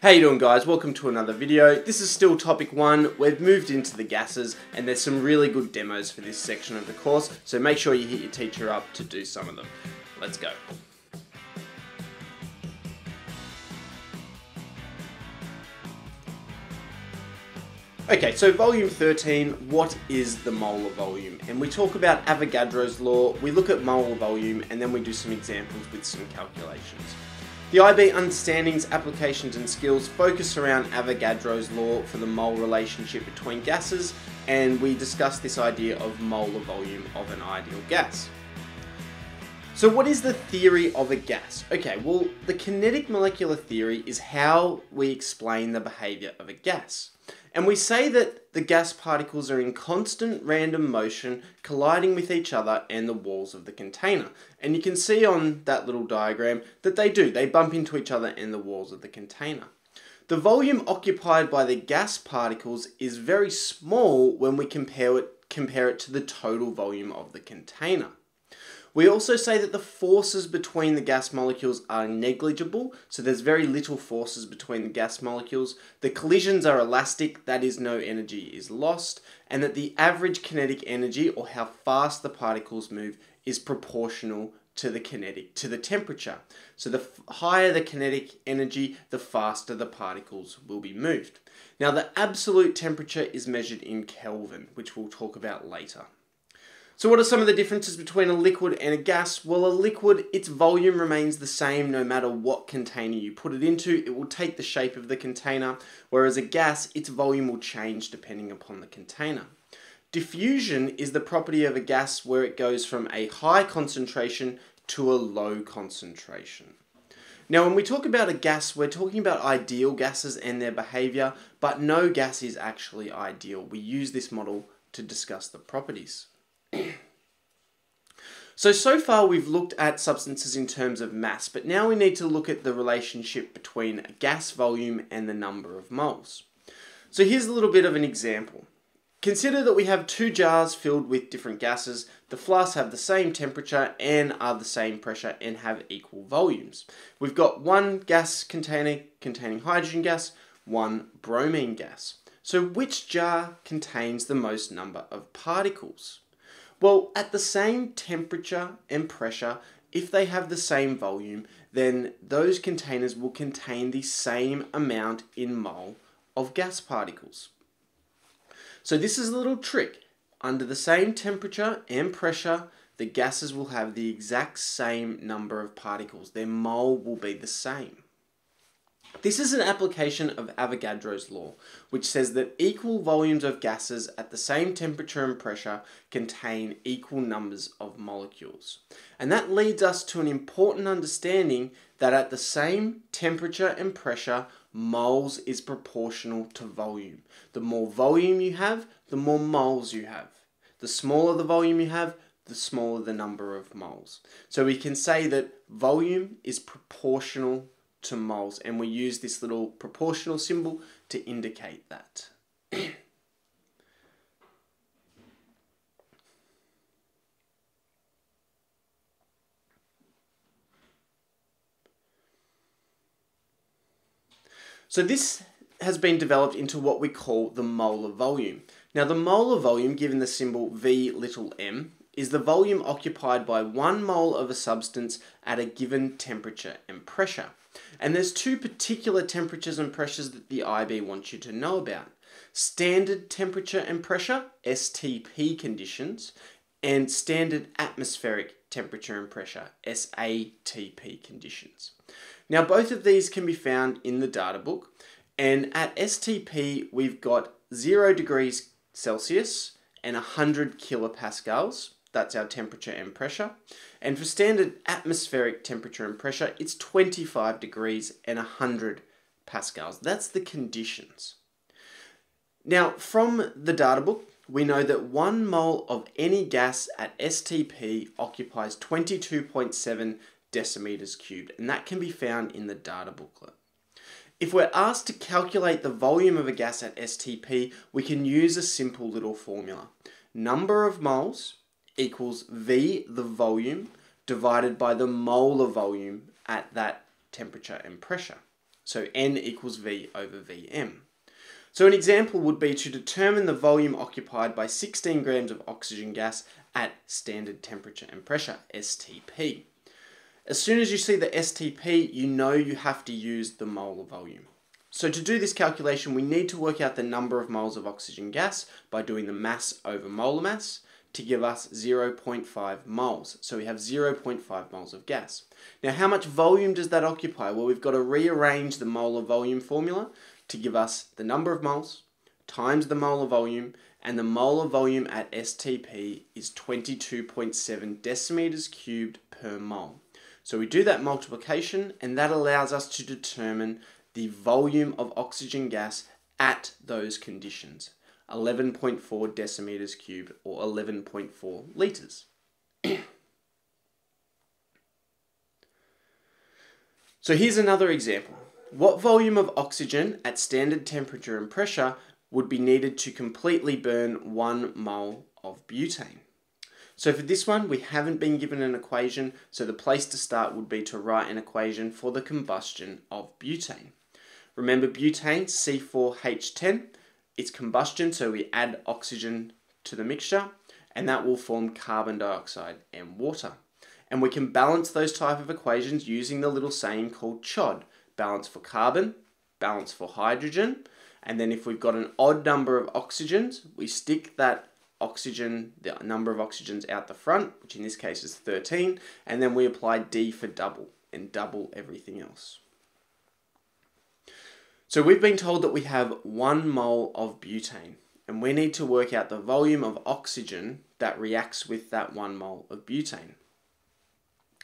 How you doing guys? Welcome to another video. This is still topic one. We've moved into the gases and there's some really good demos for this section of the course, so make sure you hit your teacher up to do some of them. Let's go. Okay, so volume 13, what is the molar volume? And we talk about Avogadro's law, we look at molar volume, and then we do some examples with some calculations. The IB understandings, applications and skills focus around Avogadro's law for the mole relationship between gases and we discuss this idea of molar volume of an ideal gas. So what is the theory of a gas? Okay, well the kinetic molecular theory is how we explain the behaviour of a gas. And we say that the gas particles are in constant random motion colliding with each other and the walls of the container. And you can see on that little diagram that they do, they bump into each other and the walls of the container. The volume occupied by the gas particles is very small when we compare it, compare it to the total volume of the container. We also say that the forces between the gas molecules are negligible, so there's very little forces between the gas molecules. The collisions are elastic, that is no energy is lost, and that the average kinetic energy, or how fast the particles move, is proportional to the kinetic, to the temperature. So the higher the kinetic energy, the faster the particles will be moved. Now the absolute temperature is measured in Kelvin, which we'll talk about later. So what are some of the differences between a liquid and a gas? Well, a liquid, its volume remains the same no matter what container you put it into. It will take the shape of the container, whereas a gas, its volume will change depending upon the container. Diffusion is the property of a gas where it goes from a high concentration to a low concentration. Now, when we talk about a gas, we're talking about ideal gases and their behavior, but no gas is actually ideal. We use this model to discuss the properties. So, so far we've looked at substances in terms of mass, but now we need to look at the relationship between a gas volume and the number of moles. So here's a little bit of an example. Consider that we have two jars filled with different gases. The flasks have the same temperature and are the same pressure and have equal volumes. We've got one gas container containing hydrogen gas, one bromine gas. So which jar contains the most number of particles? Well, at the same temperature and pressure, if they have the same volume, then those containers will contain the same amount in mole of gas particles. So this is a little trick. Under the same temperature and pressure, the gases will have the exact same number of particles. Their mole will be the same. This is an application of Avogadro's law, which says that equal volumes of gases at the same temperature and pressure contain equal numbers of molecules. And that leads us to an important understanding that at the same temperature and pressure, moles is proportional to volume. The more volume you have, the more moles you have. The smaller the volume you have, the smaller the number of moles. So we can say that volume is proportional to moles and we use this little proportional symbol to indicate that. so this has been developed into what we call the molar volume. Now the molar volume, given the symbol V little m, is the volume occupied by one mole of a substance at a given temperature and pressure. And there's two particular temperatures and pressures that the IB wants you to know about. Standard temperature and pressure, STP conditions, and standard atmospheric temperature and pressure, SATP conditions. Now both of these can be found in the data book, and at STP we've got 0 degrees Celsius and 100 kilopascals, that's our temperature and pressure. And for standard atmospheric temperature and pressure, it's 25 degrees and 100 pascals. That's the conditions. Now, from the data book, we know that one mole of any gas at STP occupies 22.7 decimeters cubed, and that can be found in the data booklet. If we're asked to calculate the volume of a gas at STP, we can use a simple little formula. Number of moles equals V, the volume, divided by the molar volume at that temperature and pressure. So N equals V over Vm. So an example would be to determine the volume occupied by 16 grams of oxygen gas at standard temperature and pressure, STP. As soon as you see the STP, you know you have to use the molar volume. So to do this calculation, we need to work out the number of moles of oxygen gas by doing the mass over molar mass to give us 0.5 moles. So we have 0.5 moles of gas. Now how much volume does that occupy? Well, we've got to rearrange the molar volume formula to give us the number of moles times the molar volume and the molar volume at STP is 22.7 decimeters cubed per mole. So we do that multiplication and that allows us to determine the volume of oxygen gas at those conditions. 11.4 decimeters cubed or 11.4 litres. so here's another example. What volume of oxygen at standard temperature and pressure would be needed to completely burn one mole of butane? So for this one, we haven't been given an equation, so the place to start would be to write an equation for the combustion of butane. Remember butane, C4H10, it's combustion, so we add oxygen to the mixture, and that will form carbon dioxide and water. And we can balance those type of equations using the little saying called CHOD, balance for carbon, balance for hydrogen, and then if we've got an odd number of oxygens, we stick that oxygen, the number of oxygens out the front, which in this case is 13, and then we apply D for double and double everything else. So we've been told that we have one mole of butane and we need to work out the volume of oxygen that reacts with that one mole of butane.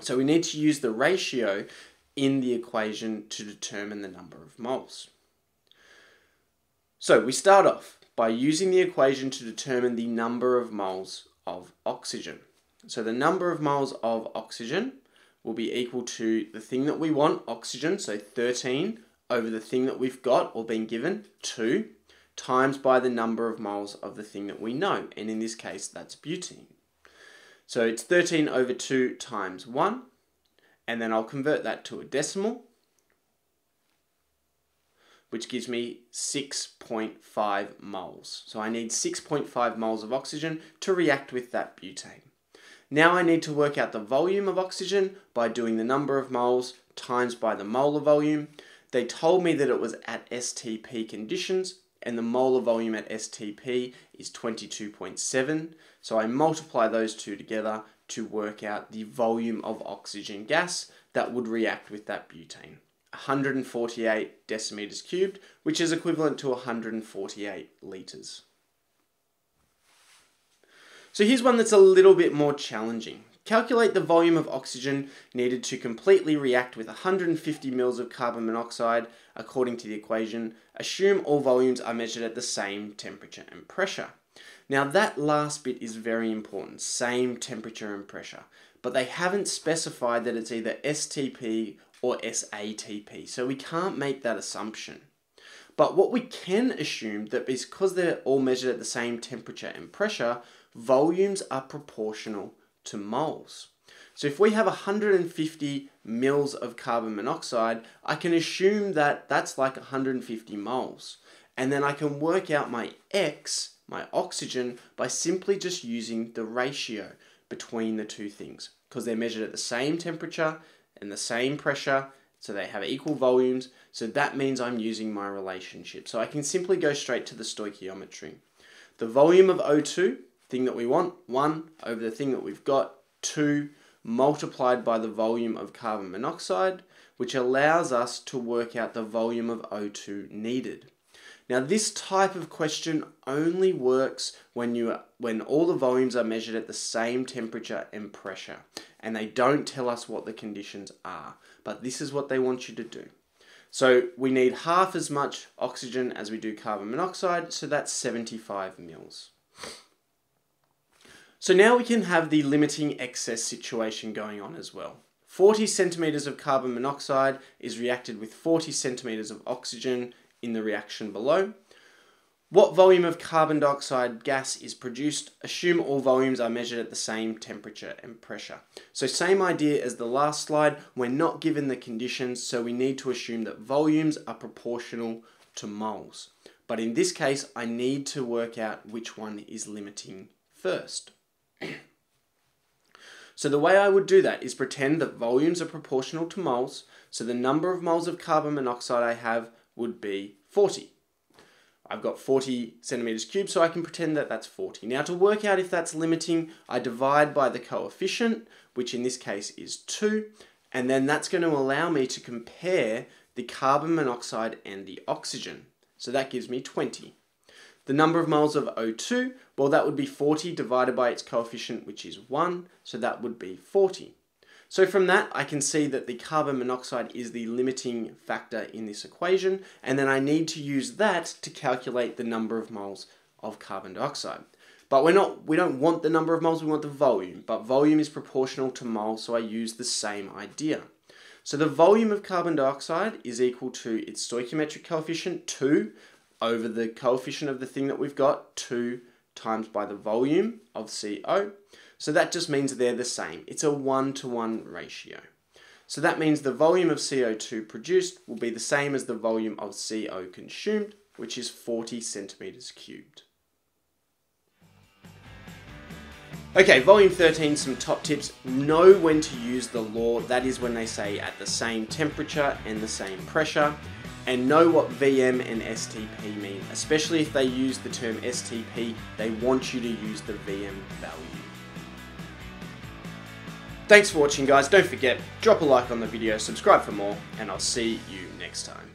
So we need to use the ratio in the equation to determine the number of moles. So we start off by using the equation to determine the number of moles of oxygen. So the number of moles of oxygen will be equal to the thing that we want, oxygen, so 13 over the thing that we've got or been given, 2, times by the number of moles of the thing that we know, and in this case that's butane. So it's 13 over 2 times 1, and then I'll convert that to a decimal, which gives me 6.5 moles. So I need 6.5 moles of oxygen to react with that butane. Now I need to work out the volume of oxygen by doing the number of moles times by the molar volume. They told me that it was at STP conditions and the molar volume at STP is 22.7. So I multiply those two together to work out the volume of oxygen gas that would react with that butane. 148 decimeters cubed, which is equivalent to 148 litres. So here's one that's a little bit more challenging. Calculate the volume of oxygen needed to completely react with 150 ml of carbon monoxide according to the equation. Assume all volumes are measured at the same temperature and pressure. Now that last bit is very important, same temperature and pressure, but they haven't specified that it's either STP or SATP, so we can't make that assumption. But what we can assume that because they're all measured at the same temperature and pressure, volumes are proportional to moles. So if we have 150 mils of carbon monoxide, I can assume that that's like 150 moles. And then I can work out my X, my oxygen, by simply just using the ratio between the two things because they're measured at the same temperature and the same pressure, so they have equal volumes. So that means I'm using my relationship. So I can simply go straight to the stoichiometry. The volume of O2 thing that we want, 1 over the thing that we've got, 2 multiplied by the volume of carbon monoxide, which allows us to work out the volume of O2 needed. Now this type of question only works when you when all the volumes are measured at the same temperature and pressure and they don't tell us what the conditions are, but this is what they want you to do. So we need half as much oxygen as we do carbon monoxide, so that's 75 mils. So now we can have the limiting excess situation going on as well. 40 centimeters of carbon monoxide is reacted with 40 centimeters of oxygen in the reaction below. What volume of carbon dioxide gas is produced? Assume all volumes are measured at the same temperature and pressure. So same idea as the last slide, we're not given the conditions, so we need to assume that volumes are proportional to moles. But in this case, I need to work out which one is limiting first. So the way I would do that is pretend that volumes are proportional to moles, so the number of moles of carbon monoxide I have would be 40. I've got 40 centimeters cubed, so I can pretend that that's 40. Now to work out if that's limiting, I divide by the coefficient, which in this case is 2, and then that's going to allow me to compare the carbon monoxide and the oxygen. So that gives me 20. The number of moles of O2, well that would be 40 divided by its coefficient, which is 1, so that would be 40. So from that, I can see that the carbon monoxide is the limiting factor in this equation, and then I need to use that to calculate the number of moles of carbon dioxide. But we're not, we don't want the number of moles, we want the volume. But volume is proportional to moles, so I use the same idea. So the volume of carbon dioxide is equal to its stoichiometric coefficient, 2, over the coefficient of the thing that we've got, 2 times by the volume of CO. So that just means they're the same. It's a one-to-one -one ratio. So that means the volume of CO2 produced will be the same as the volume of CO consumed, which is 40 centimeters cubed. Okay, volume 13, some top tips. Know when to use the law. That is when they say at the same temperature and the same pressure. And know what VM and STP mean. Especially if they use the term STP, they want you to use the VM value. Thanks for watching guys, don't forget, drop a like on the video, subscribe for more, and I'll see you next time.